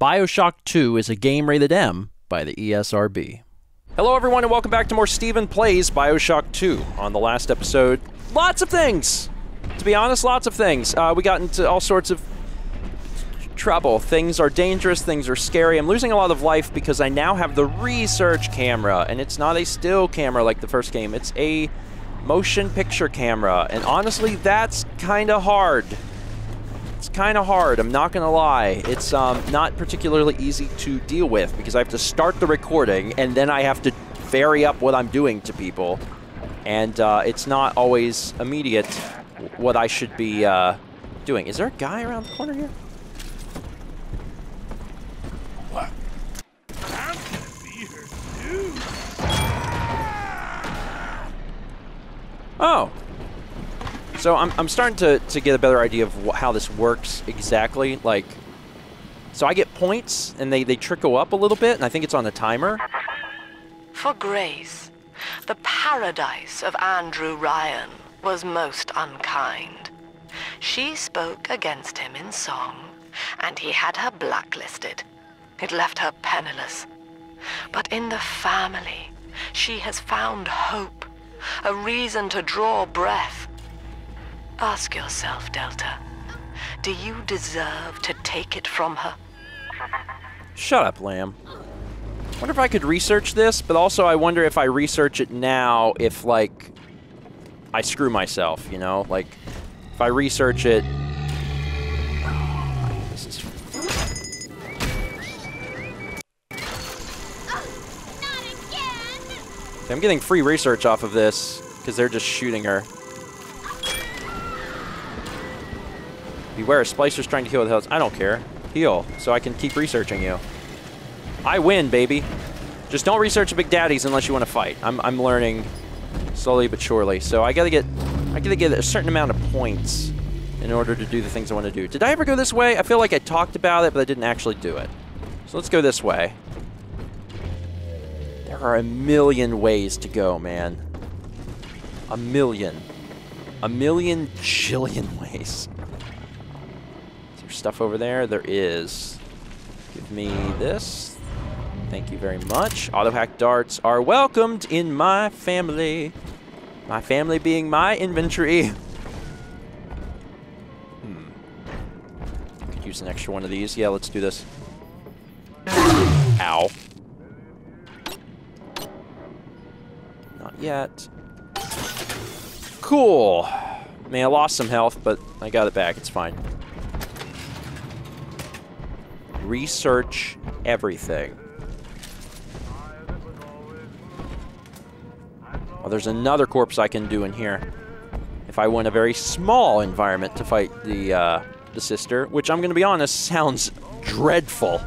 Bioshock 2 is a game rated M by the ESRB. Hello, everyone, and welcome back to more Stephen Plays Bioshock 2. On the last episode, lots of things! To be honest, lots of things. Uh, we got into all sorts of trouble. Things are dangerous, things are scary. I'm losing a lot of life because I now have the research camera, and it's not a still camera like the first game, it's a motion picture camera. And honestly, that's kind of hard. It's kind of hard, I'm not going to lie. It's um, not particularly easy to deal with because I have to start the recording and then I have to vary up what I'm doing to people. And uh, it's not always immediate what I should be uh, doing. Is there a guy around the corner here? What? I'm gonna be here too. Oh. So I'm, I'm starting to, to get a better idea of how this works exactly. Like, so I get points and they, they trickle up a little bit, and I think it's on a timer. For Grace, the paradise of Andrew Ryan was most unkind. She spoke against him in song, and he had her blacklisted. It left her penniless. But in the family, she has found hope, a reason to draw breath. Ask yourself, Delta, do you deserve to take it from her? Shut up, Lamb. wonder if I could research this, but also I wonder if I research it now, if, like, I screw myself, you know? Like, if I research it... This is... Okay, oh, I'm getting free research off of this, because they're just shooting her. Beware, Splicer's trying to heal the health. I don't care. Heal, so I can keep researching you. I win, baby. Just don't research the big daddies unless you want to fight. I'm, I'm learning slowly but surely. So I gotta get I gotta get a certain amount of points in order to do the things I want to do. Did I ever go this way? I feel like I talked about it, but I didn't actually do it. So let's go this way. There are a million ways to go, man. A million. A million jillion ways. Stuff over there? There is. Give me this. Thank you very much. Auto hack darts are welcomed in my family. My family being my inventory. Hmm. Could use an extra one of these. Yeah, let's do this. Ow. Not yet. Cool. Man, I lost some health, but I got it back. It's fine. Research everything. Oh, there's another corpse I can do in here. If I want a very small environment to fight the uh, the sister, which I'm going to be honest, sounds dreadful.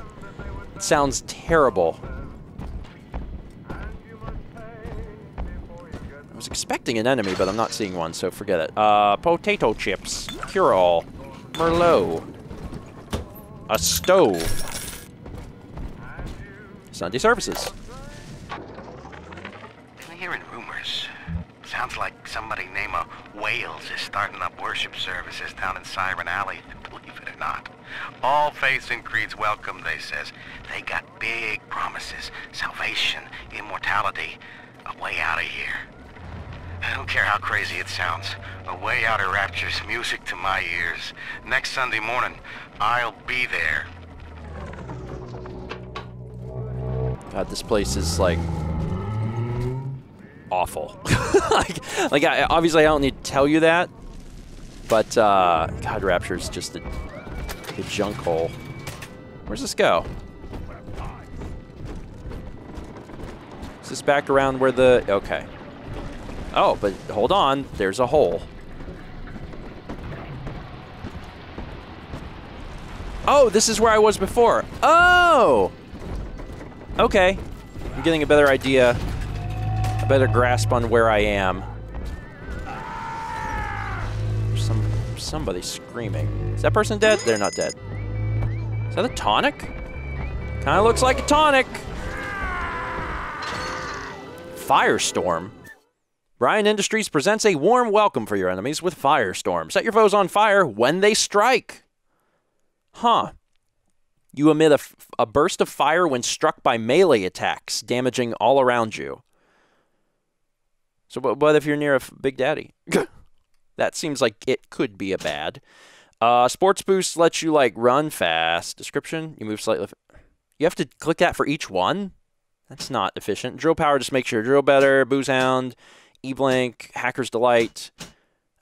It sounds terrible. I was expecting an enemy, but I'm not seeing one, so forget it. Uh, potato chips, cure-all, Merlot, a stove, Sunday services. I'm hearing rumors. Sounds like somebody named uh, Wales is starting up worship services down in Siren Alley. Believe it or not. All faiths and creeds welcome, they says. They got big promises. Salvation, immortality, a way out of here. I don't care how crazy it sounds. A way out of rapture's music to my ears. Next Sunday morning, I'll be there. God, this place is like awful. like, like I, obviously I don't need to tell you that, but uh, God, Rapture is just a, a junk hole. Where's this go? Is this back around where the okay? Oh, but hold on, there's a hole. Oh, this is where I was before. Oh! Okay. I'm getting a better idea, a better grasp on where I am. There's some somebody screaming. Is that person dead? They're not dead. Is that a tonic? Kind of looks like a tonic. Firestorm. Ryan Industries presents a warm welcome for your enemies with Firestorm. Set your foes on fire when they strike. Huh. You emit a, burst of fire when struck by melee attacks, damaging all around you. So, what, what if you're near a Big Daddy? that seems like it could be a bad. Uh, sports boost lets you like run fast. Description: You move slightly. You have to click that for each one. That's not efficient. Drill power just makes your drill better. Booze hound, e blink, hacker's delight.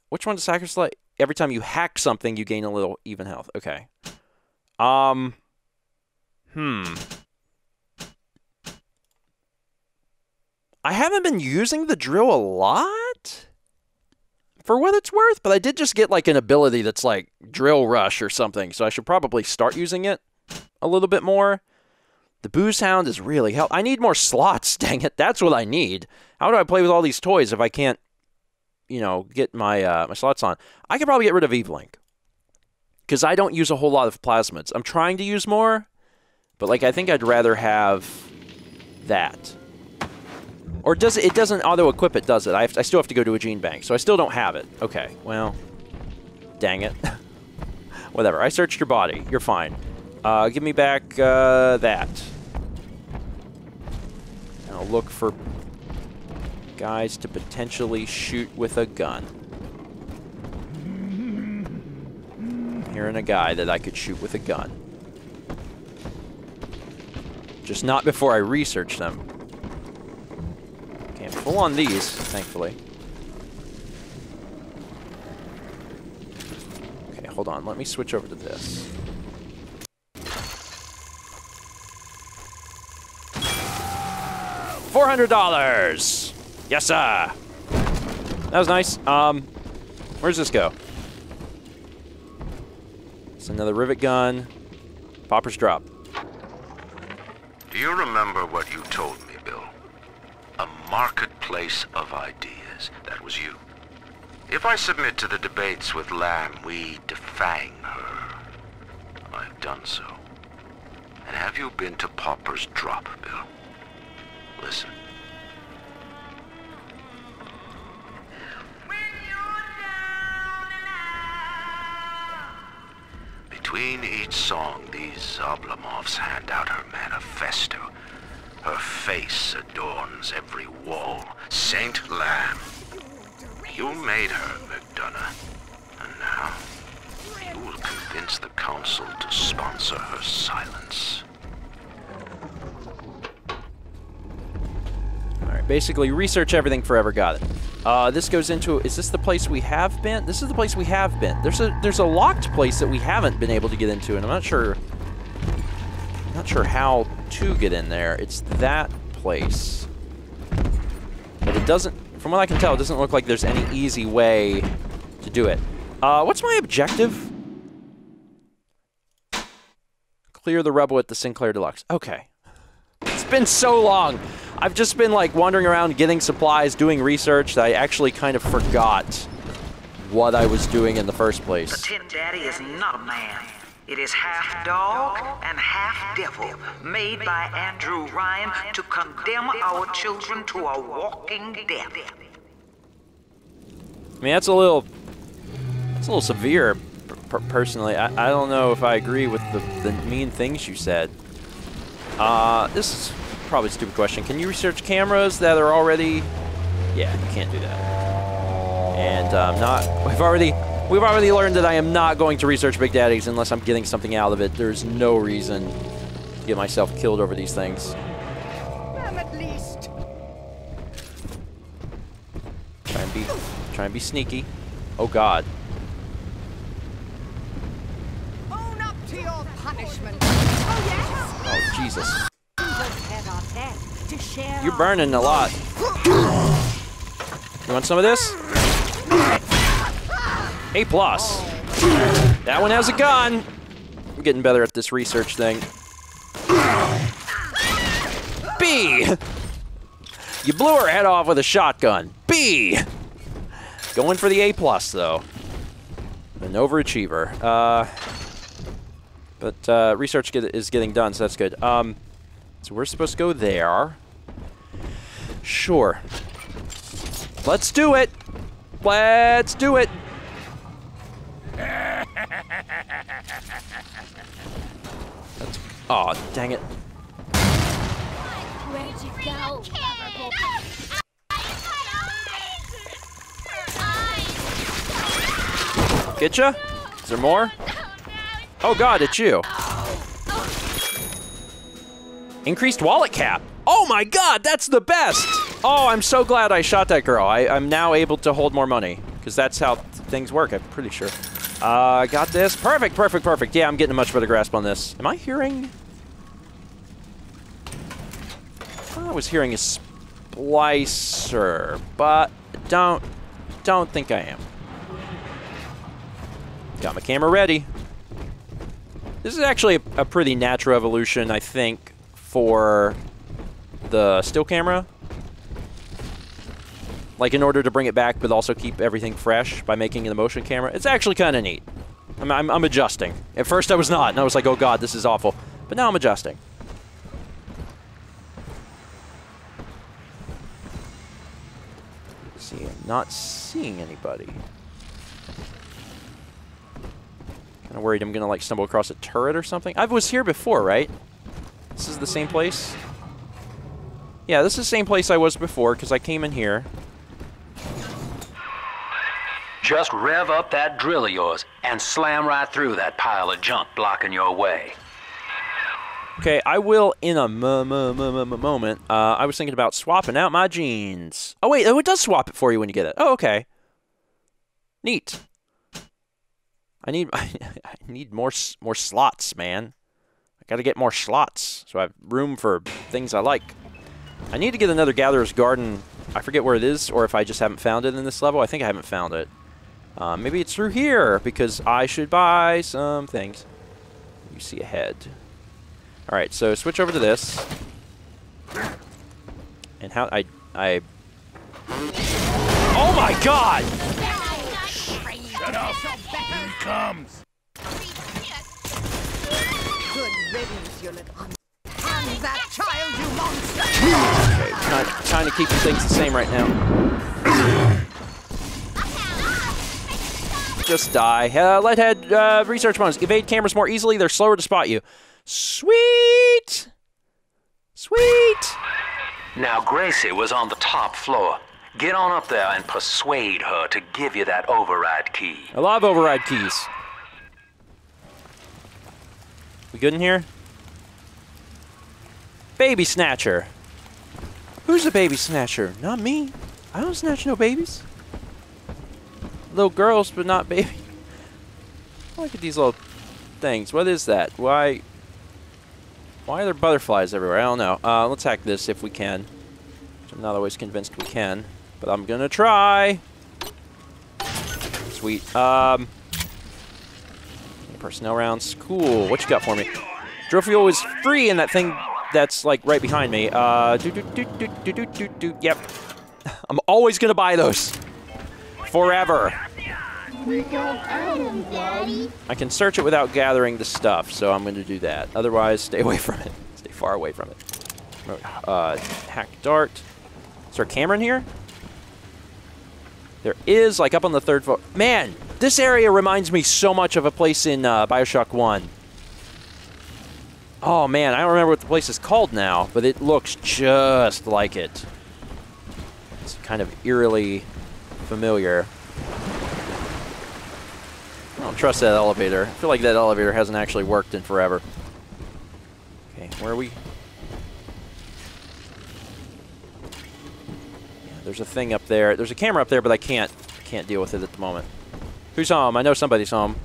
Which one does hacker's delight? Every time you hack something, you gain a little even health. Okay. Um. Hmm. I haven't been using the drill a lot for what it's worth, but I did just get like an ability that's like drill rush or something, so I should probably start using it a little bit more. The booze hound is really help. I need more slots, dang it. That's what I need. How do I play with all these toys if I can't, you know, get my uh, my slots on? I could probably get rid of Eve Link. Because I don't use a whole lot of plasmids. I'm trying to use more, but like I think I'd rather have that. Or does it? It doesn't auto equip it, does it? I, have, I still have to go to a gene bank, so I still don't have it. Okay, well, dang it. Whatever. I searched your body. You're fine. Uh, give me back uh, that. Look for guys to potentially shoot with a gun. Hearing a guy that I could shoot with a gun. Just not before I research them. Can't pull on these, thankfully. Okay, hold on. Let me switch over to this. Four hundred dollars. Yes, sir. That was nice. Um, where's this go? It's another rivet gun. Pauper's drop. Do you remember what you told me, Bill? A marketplace of ideas. That was you. If I submit to the debates with Lamb, we defang her. I've done so. And have you been to Pauper's drop, Bill? Listen. Between each song, these Oblomovs hand out her manifesto. Her face adorns every wall. Saint Lamb. You made her, McDonagh. And now, you will convince the council to sponsor her silence. All right, basically research everything forever. Got it. Uh, this goes into. Is this the place we have been? This is the place we have been. There's a there's a locked place that we haven't been able to get into, and I'm not sure. Not sure how to get in there. It's that place, but it doesn't. From what I can tell, it doesn't look like there's any easy way to do it. Uh, what's my objective? Clear the rubble at the Sinclair Deluxe. Okay. It's been so long. I've just been like wandering around getting supplies, doing research that I actually kind of forgot what I was doing in the first The place. Tin Daddy is not a man. It is half dog and half devil, made by Andrew Ryan to condemn our children to a walking death. I mean, that's a little, it's a little severe, personally. I, I don't know if I agree with the, the mean things you said. Uh, this is probably a stupid question. Can you research cameras that are already? Yeah, you can't do that. And um, not. We've already we've already learned that I am not going to research Big Daddies unless I'm getting something out of it. There's no reason to get myself killed over these things. Them at least. Try and be try and be sneaky. Oh God. Own up to your punishment. Oh, yes. Oh Jesus. We both have our path to share You're burning a lot. You want some of this? A plus. That one has a gun. I'm getting better at this research thing. B. You blew her head off with a shotgun. B. Going for the A plus though. An overachiever. Uh, but uh, research get, is getting done, so that's good. Um, so we're supposed to go there. Sure. Let's do it. Let's do it. Let's Oh, dang it. Where'd you go? Getcha? Is there more? Oh god, it's you. Increased wallet cap. Oh my god, that's the best! Oh, I'm so glad I shot that girl. I, I'm now able to hold more money. Because that's how things work, I'm pretty sure. Uh, got this. Perfect, perfect, perfect. Yeah, I'm getting a much better grasp on this. Am I hearing... I was hearing a splicer, but don't, don't think I am. Got my camera ready. This is actually a, a pretty natural evolution, I think, for the still camera. Like, in order to bring it back, but also keep everything fresh by making a motion camera. It's actually kind of neat. I'm, I'm, I'm adjusting. At first I was not, and I was like, oh god, this is awful. But now I'm adjusting. See, I'm not seeing anybody. Kind of worried I'm gonna like stumble across a turret or something. I was here before, right? This is the same place? Yeah, this is the same place I was before, because I came in here. Just rev up that drill of yours and slam right through that pile of junk blocking your way. Okay, I will in a mo mo mo mo mo moment. Uh, I was thinking about swapping out my jeans. Oh wait, oh it does swap it for you when you get it. Oh okay. Neat. I need I need more more slots, man. I got to get more slots so I have room for things I like. I need to get another Gatherer's Garden. I forget where it is, or if I just haven't found it in this level. I think I haven't found it. Uh, maybe it's through here because I should buy some things. You see ahead. All right, so switch over to this. And how I I. Oh my God! Shut up! Here he comes! Good riddance, you little... Hand that child, you monster! Okay, trying, trying to keep things the same right now. Just die. Uh, Leadhead, uh, research bonus. Evade cameras more easily. They're slower to spot you. Sweet! Sweet! Now, Gracie was on the top floor. Get on up there and persuade her to give you that override key. I love override keys. We good in here? Baby snatcher. Who's the baby snatcher? Not me. I don't snatch no babies. Little girls, but not baby. Look at these little things. What is that? Why? Why are there butterflies everywhere? I don't know. Uh, let's hack this if we can. I'm not always convinced we can, but I'm gonna try. Sweet. Um, personnel rounds. Cool. What you got for me? Drill fuel is free in that thing that's like right behind me. Uh, do do do do do do do do. Yep. I'm always gonna buy those. Forever. I can search it without gathering the stuff, so I'm going to do that. Otherwise, stay away from it. Stay far away from it. Uh, hack dart. Is there a here? There is, like up on the third floor. Man, this area reminds me so much of a place in uh, Bioshock 1. Oh man, I don't remember what the place is called now, but it looks just like it. It's kind of eerily familiar. I don't trust that elevator. I feel like that elevator hasn't actually worked in forever. Okay, where are we? Yeah, there's a thing up there. There's a camera up there, but I can't can't deal with it at the moment. Who's home? I know somebody's home.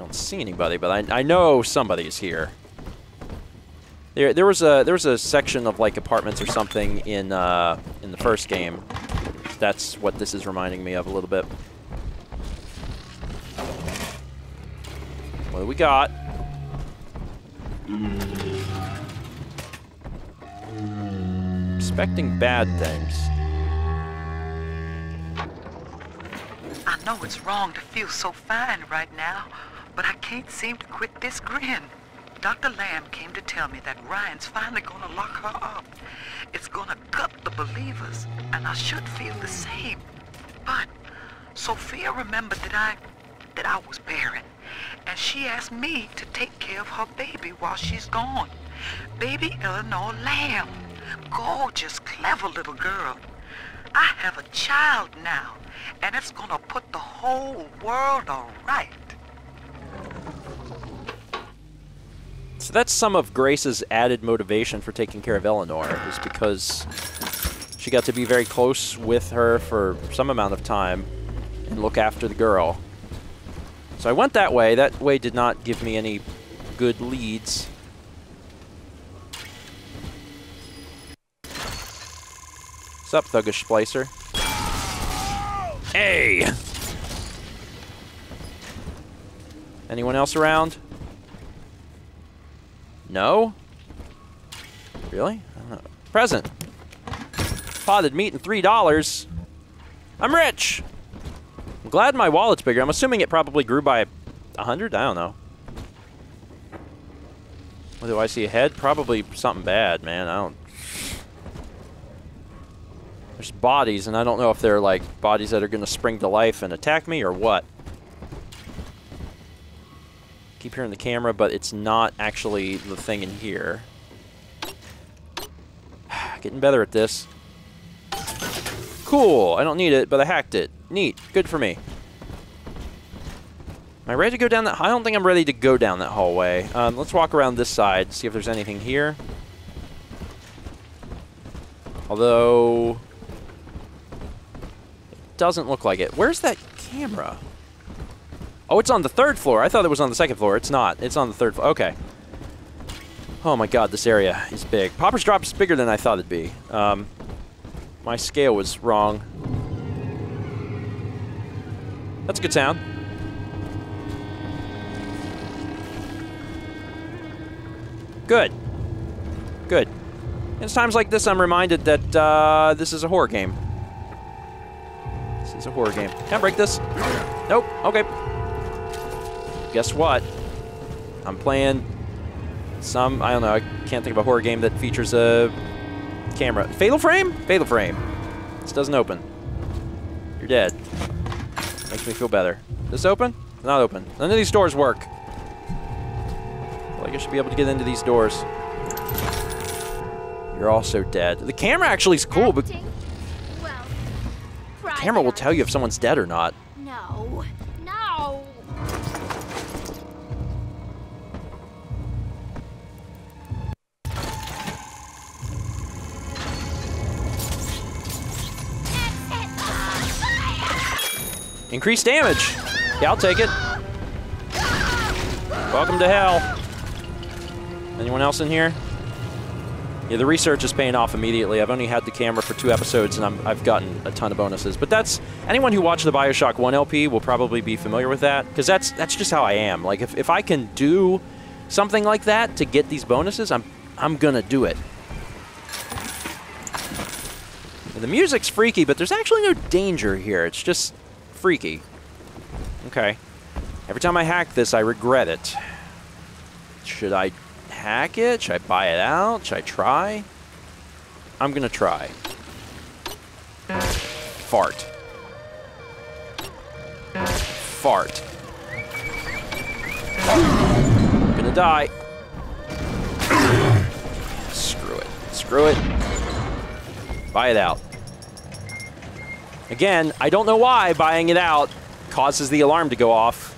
I don't see anybody, but I, I know somebody's here. There, there was a there was a section of like apartments or something in uh, in the first game. That's what this is reminding me of a little bit. What do we got? Expecting bad things. I know it's wrong to feel so fine right now, but I can't seem to quit this grin. Dr. Lamb came to tell me that Ryan's finally gonna lock her up. It's gonna gut the believers, and I should feel the same. But Sofia remembered that I that I was barren, and she asked me to take care of her baby while she's gone. Baby Eleanor Lamb. Gorgeous, clever little girl. I have a child now, and it's gonna put the whole world all right. So that's some of Grace's added motivation for taking care of Eleanor, is because she got to be very close with her for some amount of time and look after the girl. So I went that way. That way did not give me any good leads. What's up, Thuggish Splicer? Hey! Anyone else around? No? Really? I don't know. Present. Potted meat and three dollars. I'm rich. I'm glad my wallet's bigger. I'm assuming it probably grew by a hundred. I don't know. What do I see ahead? Probably something bad, man. I don't. There's bodies, and I don't know if they're like bodies that are going to spring to life and attack me or what. Keep hearing the camera, but it's not actually the thing in here. Getting better at this. Cool. I don't need it, but I hacked it. Neat. Good for me. Am I ready to go down that? I don't think I'm ready to go down that hallway. Um, let's walk around this side, see if there's anything here. Although... It doesn't look like it. Where's that camera? Oh, it's on the third floor. I thought it was on the second floor. It's not. It's on the third floor. Okay. Oh my god, this area is big. Pauper's Drop is bigger than I thought it'd be. Um, my scale was wrong. That's a good sound. Good. Good. It's times like this I'm reminded that uh, this is a horror game. This is a horror game. Can't break this. Nope. Okay. Guess what? I'm playing some, I don't know, I can't think of a horror game that features a camera. Fatal Frame? Fatal Frame. This doesn't open. You're dead. Makes me feel better. This open? Not open. None of these doors work. Like I should be able to get into these doors. You're also dead. The camera actually is cool, but Well, the camera will tell you if someone's dead or not. No. No. Increased damage. Yeah, I'll take it. Welcome to hell. Anyone else in here? Yeah, the research is paying off immediately. I've only had the camera for two episodes, and I'm, I've gotten a ton of bonuses. But that's anyone who watched the Bioshock One LP will probably be familiar with that, because that's that's just how I am. Like if, if I can do something like that to get these bonuses, I'm I'm gonna do it. And the music's freaky, but there's actually no danger here. It's just freaky. Okay. Every time I hack this, I regret it. Should I hack it? Should I buy it out? Should I try? I'm gonna try. Fart. Fart. I'm gonna die. Screw it. Screw it. Buy it out. Again, I don't know why buying it out causes the alarm to go off.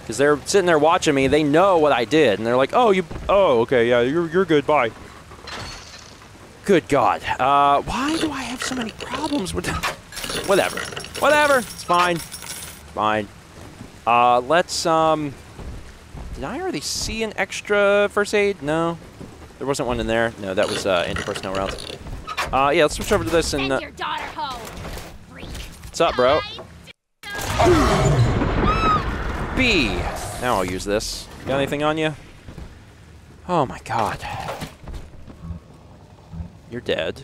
Because they're sitting there watching me. They know what I did. And they're like, oh, you. Oh, okay. Yeah, you're, you're good. Bye. Good God. Uh, why do I have so many problems with that? Whatever. Whatever. It's fine. Fine. Uh, let's, um. Did I already see an extra first aid? No. There wasn't one in there. No, that was uh, anti-personnel rounds. Uh, yeah, let's switch over to this and. Uh, what's up, bro? B. Now I'll use this. Got anything on you? Oh my god. You're dead.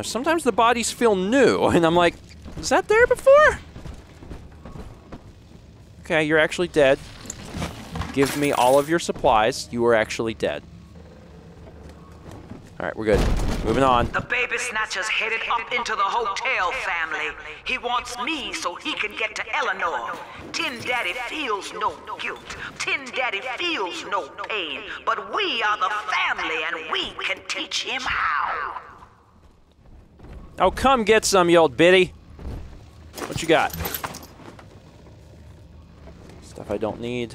Sometimes the bodies feel new, and I'm like, was that there before? Okay, you're actually dead. Give me all of your supplies. You are actually dead. Alright, we're good. Moving on. The baby snatcher's headed up into the hotel family. He wants me so he can get to Eleanor. Tin Daddy feels no guilt. Tin Daddy feels no pain. But we are the family and we can teach him how. Oh, come get some, you old biddy. What you got? Stuff I don't need.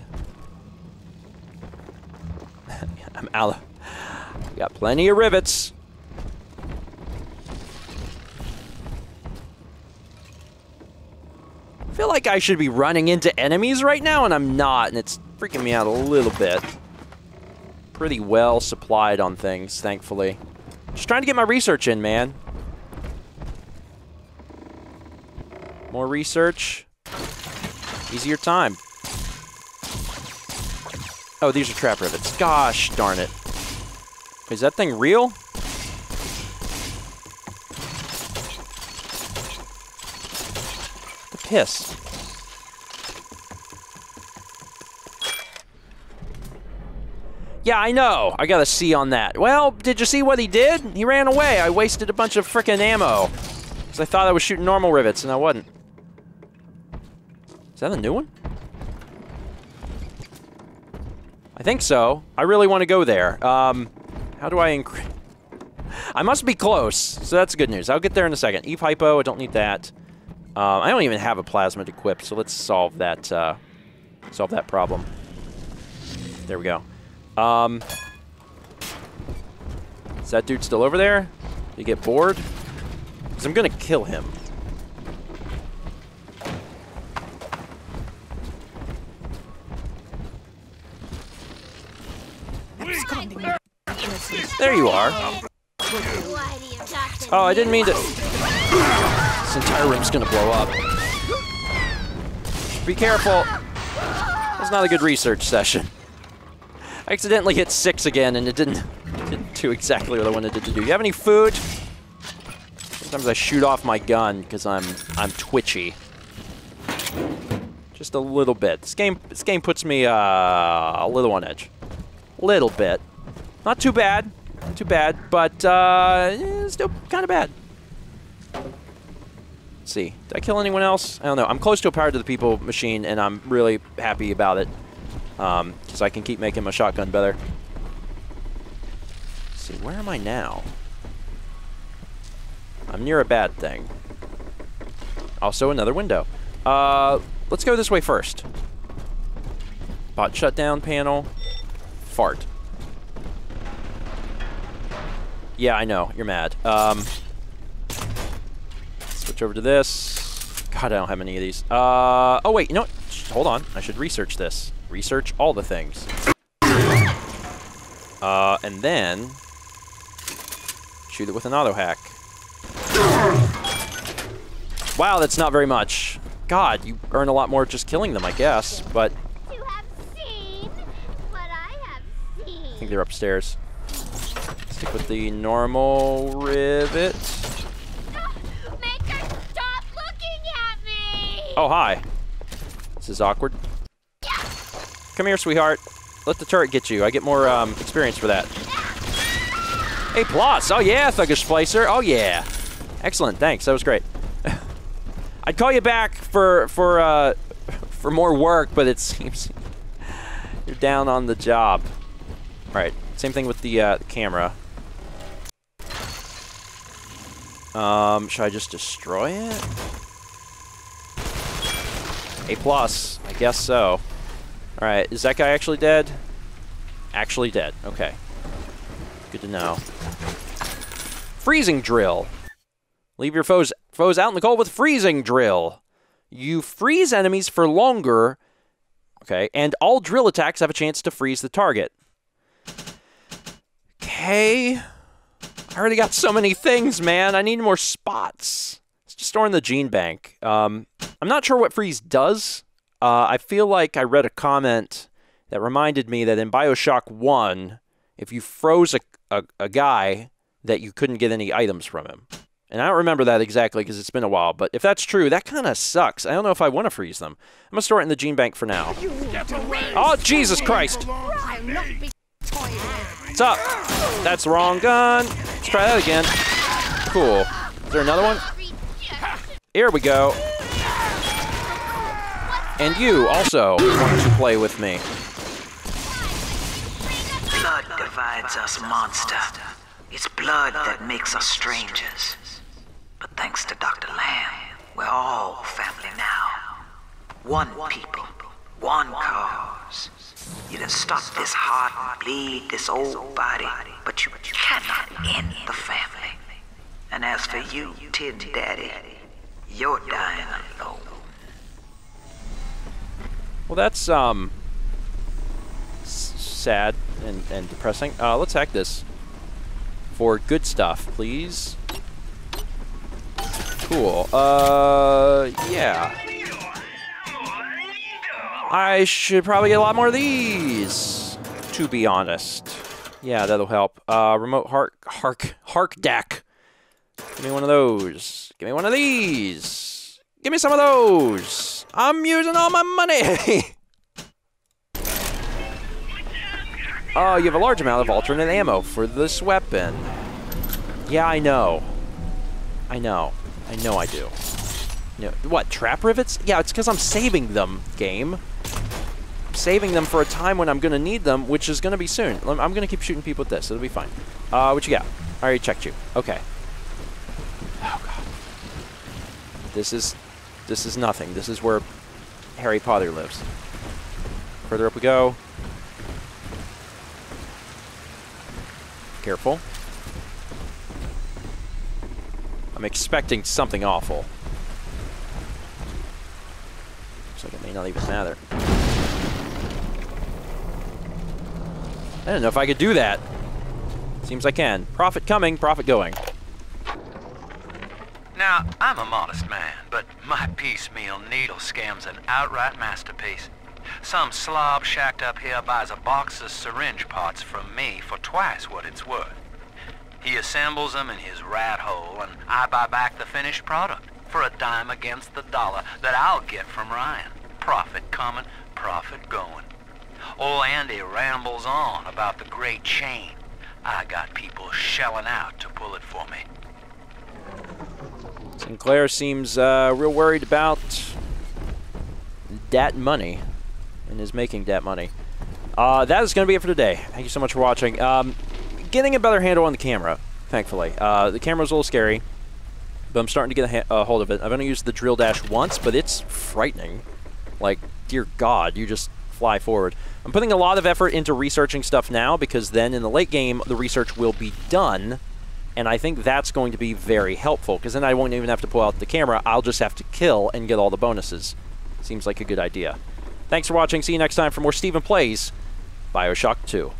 I'm out. of- Got plenty of rivets. I feel like I should be running into enemies right now, and I'm not, and it's freaking me out a little bit. Pretty well supplied on things, thankfully. Just trying to get my research in, man. More research. Easier time. Oh, these are trap rivets. Gosh darn it. Is that thing real? Piss. Yeah, I know. I got a C on that. Well, did you see what he did? He ran away. I wasted a bunch of frickin' ammo. Because I thought I was shooting normal rivets, and I wasn't. Is that a new one? I think so. I really want to go there. Um, how do I increase... I must be close, so that's good news. I'll get there in a second. Eve Hypo, I don't need that. Um, I don't even have a plasmid equipped, so let's solve that, uh, solve that problem. There we go. Um, is that dude still over there? Did he get bored? Because I'm going to kill him. There you are. Why do you talk to Oh, I didn't mean to. This entire room's gonna blow up. Be careful. That's not a good research session. I accidentally hit six again, and it didn't, didn't do exactly what I wanted it to do. You have any food? Sometimes I shoot off my gun because I'm I'm twitchy. Just a little bit. This game this game puts me uh, a little on edge. Little bit. Not too bad. Not too bad, but uh, eh, still kind of bad. Let's see. Did I kill anyone else? I don't know. I'm close to a power to the people machine, and I'm really happy about it. Because I can keep making my shotgun better. Let's see, where am I now? I'm near a bad thing. Also, another window. Uh, let's go this way first. Bot shutdown panel. Fart. Yeah, I know. You're mad. Um, switch over to this. God, I don't have any of these. Uh, oh, wait. You know what? Hold on. I should research this. Research all the things. Uh, and then shoot it with an auto hack. Wow, that's not very much. God, you earn a lot more just killing them, I guess. But You have seen what I. I think they're upstairs. Stick with the normal rivet. Make her stop looking at me. Oh, hi. This is awkward. Come here, sweetheart. Let the turret get you. I get more um, experience for that. A plus. Oh, yeah, Thuggish Splicer. Oh, yeah. Excellent. Thanks. That was great. I'd call you back for for uh, for more work, but it seems you're down on the job. All right. Same thing with the, uh, the camera. Um, should I just destroy it? A plus. I guess so. All right. Is that guy actually dead? Actually dead. Okay. Good to know. Freezing drill. Leave your foes foes out in the cold with freezing drill. You freeze enemies for longer. Okay, and all drill attacks have a chance to freeze the target. Okay. I already got so many things, man. I need more spots. Store in the gene bank. Um, I'm not sure what freeze does. Uh, I feel like I read a comment that reminded me that in Bioshock 1, if you froze a, a, a guy, that you couldn't get any items from him. And I don't remember that exactly because it's been a while, but if that's true, that kind of sucks. I don't know if I want to freeze them. I'm going to store it in the gene bank for now. Oh, Jesus Christ! What's up? That's the wrong gun. Let's try that again. Cool. Is there another one? Here we go. And you also want to play with me. Blood divides us, monster. It's blood that makes us strangers. But thanks to Dr. Lamb, we're all family now. One people, one cause. You can stop this heart bleed, this old body, but you cannot end the family. And as for you, Tin Daddy, you're dying alone. Well, that's um sad and, and depressing. Uh, let's hack this for good stuff, please. Cool. Uh, yeah. I should probably get a lot more of these, to be honest. Yeah, that'll help. Uh, remote hark, hark, hark DAC. Give me one of those. Give me one of these. Give me some of those. I'm using all my money. Oh, you have a large amount of alternate ammo for this weapon. Yeah, I know. I know. I know I do. You know, what, trap rivets? Yeah, it's because I'm saving them, game. I'm saving them for a time when I'm going to need them, which is going to be soon. I'm going to keep shooting people with this. It'll be fine. Uh, what you got? I already checked you. Okay. Oh, God. This is... This is nothing. This is where Harry Potter lives. Further up we go. Careful. I'm expecting something awful. Looks like it may not even matter. I don't know if I could do that. Seems I can. Profit coming, profit going. Now, I'm a modest man, but my piecemeal needle scam's an outright masterpiece. Some slob shacked up here buys a box of syringe parts from me for twice what it's worth. He assembles them in his rat hole, and I buy back the finished product for a dime against the dollar that I'll get from Ryan. Profit coming, profit going. Old Andy rambles on about the great chain. I got people shelling out to pull it for me. Sinclair seems uh, real worried about that money and is making that money. Uh, that is going to be it for today. Thank you so much for watching. Um, getting a better handle on the camera, thankfully. Uh, the camera's a little scary, but I'm starting to get a, a hold of it. I've only used the drill dash once, but it's frightening. Like, dear God, you just fly forward. I'm putting a lot of effort into researching stuff now because then in the late game, the research will be done. And I think that's going to be very helpful because then I won't even have to pull out the camera. I'll just have to kill and get all the bonuses. Seems like a good idea. Thanks for watching. See you next time for more Stephen Plays Bioshock 2.